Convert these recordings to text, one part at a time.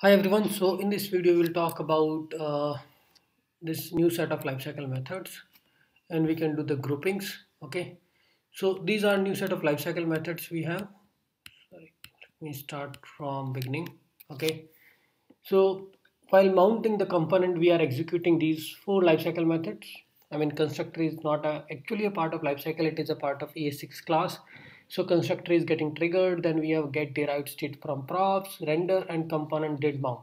Hi everyone, so in this video we'll talk about uh, this new set of lifecycle methods and we can do the groupings okay? So these are new set of lifecycle methods we have. Sorry let me start from beginning okay? So while mounting the component we are executing these four lifecycle methods. I mean constructor is not a, actually a part of lifecycle it is a part of ES6 class so constructor is getting triggered. Then we have get derived state from props, render and component did mount.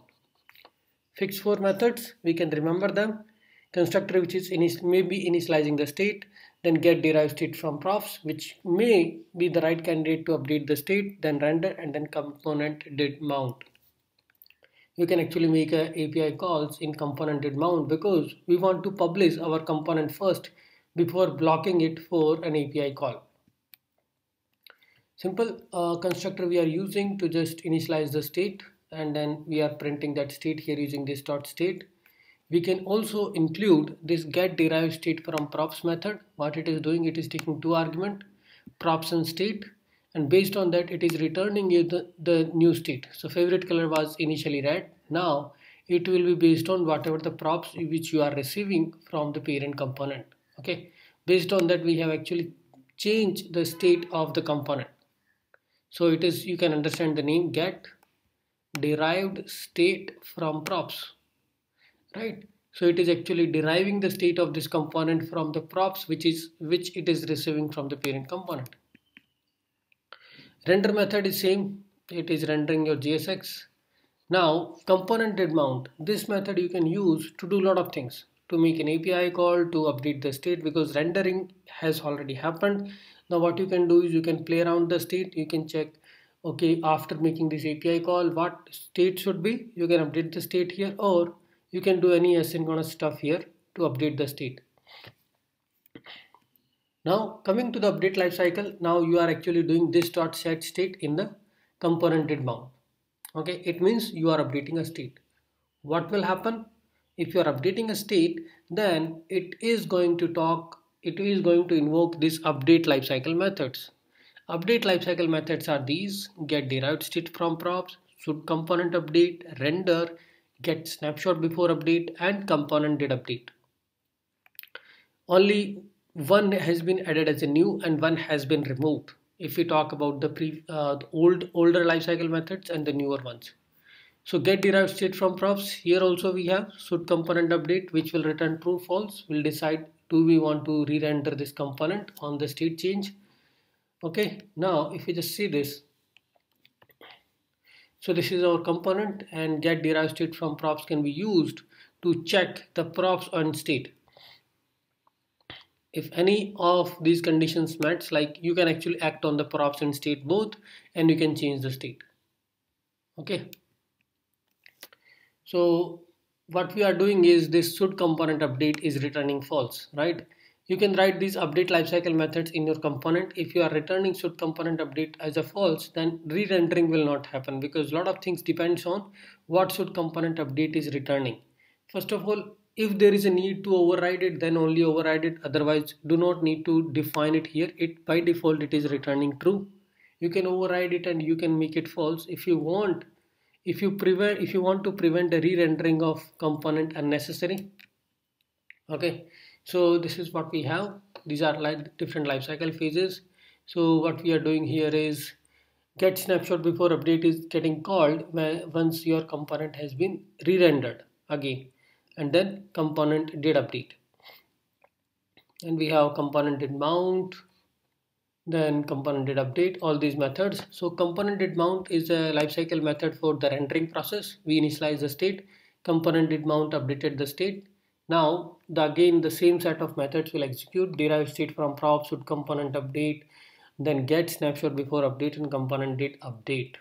Fix four methods, we can remember them. Constructor which is may be initializing the state, then get derived state from props which may be the right candidate to update the state, then render and then component did mount. You can actually make a API calls in component did mount because we want to publish our component first before blocking it for an API call simple uh, constructor we are using to just initialize the state and then we are printing that state here using this dot state. We can also include this get derived state from props method. What it is doing it is taking two argument props and state and based on that it is returning you the, the new state. So favorite color was initially red. Now it will be based on whatever the props which you are receiving from the parent component. Okay? Based on that we have actually changed the state of the component so it is you can understand the name get derived state from props right? So it is actually deriving the state of this component from the props which is which it is receiving from the parent component. Render method is same. It is rendering your JSX now component did mount. This method you can use to do a lot of things to make an API call to update the state because rendering has already happened. Now what you can do is you can play around the state. You can check okay after making this API call what state should be. You can update the state here or you can do any asynchronous stuff here to update the state. Now coming to the update lifecycle now you are actually doing this dot set state in the component did mount. Okay it means you are updating a state. What will happen if you are updating a state then it is going to talk it is going to invoke this update lifecycle methods. Update lifecycle methods are these get derived state from props, should component update, render, get snapshot before update and component did update. Only one has been added as a new and one has been removed if we talk about the, pre, uh, the old older lifecycle methods and the newer ones. So get derived state from props. Here also we have should component update which will return true false. We'll decide do we want to re-render this component on the state change. Okay now if we just see this. So this is our component and get derived state from props can be used to check the props on state. If any of these conditions met like you can actually act on the props and state both and you can change the state. Okay so what we are doing is this should component update is returning false right? You can write these update lifecycle methods in your component. If you are returning should component update as a false then re-rendering will not happen because a lot of things depends on what should component update is returning. First of all if there is a need to override it then only override it. Otherwise do not need to define it here. It by default it is returning true. You can override it and you can make it false. If you want if you prevent if you want to prevent the re-rendering of component unnecessary okay? So this is what we have. These are like different life cycle phases. So what we are doing here is get snapshot before update is getting called once your component has been re-rendered again and then component did update. And we have component did mount then component did update all these methods. So component did mount is a lifecycle method for the rendering process. We initialize the state component did mount updated the state. Now the again the same set of methods will execute. Derive state from props should component update then get snapshot before update and component did update.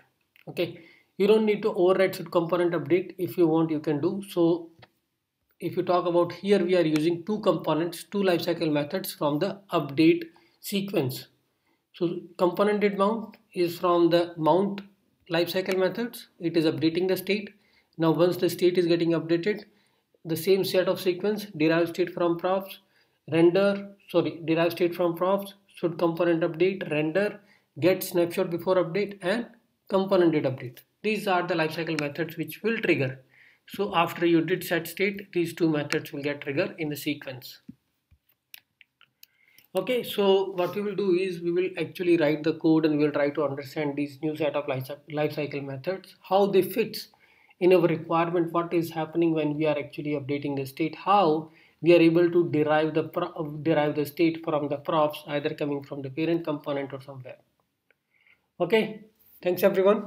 Okay? You don't need to override should component update. If you want you can do. So if you talk about here we are using two components two lifecycle methods from the update sequence so component did mount is from the mount lifecycle methods. It is updating the state. Now once the state is getting updated, the same set of sequence derive state from props, render, sorry, derive state from props, should component update, render, get snapshot before update and component did update. these are the lifecycle methods which will trigger so after you did set state these two methods will get triggered in the sequence okay so what we will do is we will actually write the code and we will try to understand these new set of life cycle methods how they fit in our requirement what is happening when we are actually updating the state how we are able to derive the derive the state from the props either coming from the parent component or somewhere. Okay thanks everyone